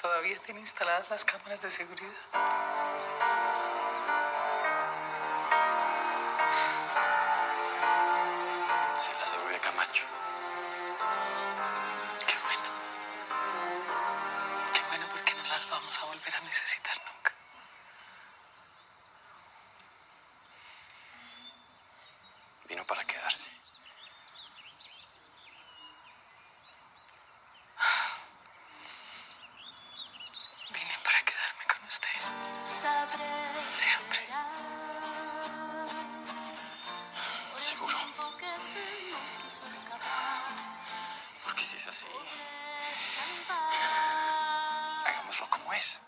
Todavía tiene instaladas las cámaras de seguridad. Así, hagámoslo como es.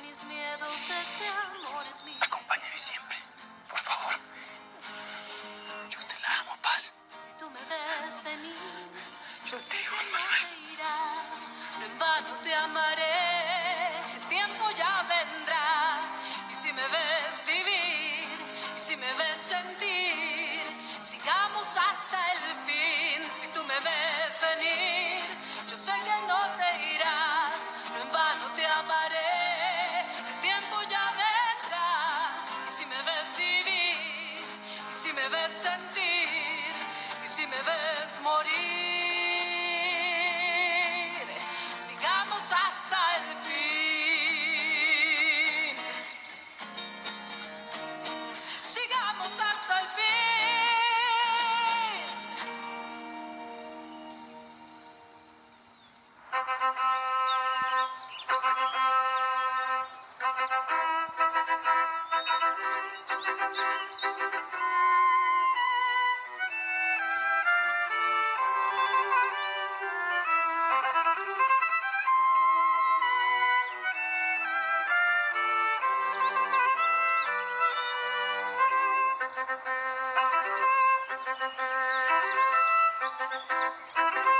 mis miedos, este amor es mío. Acompáñeme siempre. Por favor. Yo usted la amo, Paz. Si tú me ves venir, Yo te te. No en vano te amaré. El tiempo ya vendrá. Y si me ves vivir, y si me ves sentir, sigamos hasta sentir, y si me ves morir, sigamos hasta el fin. Sigamos hasta el fin. Thank you.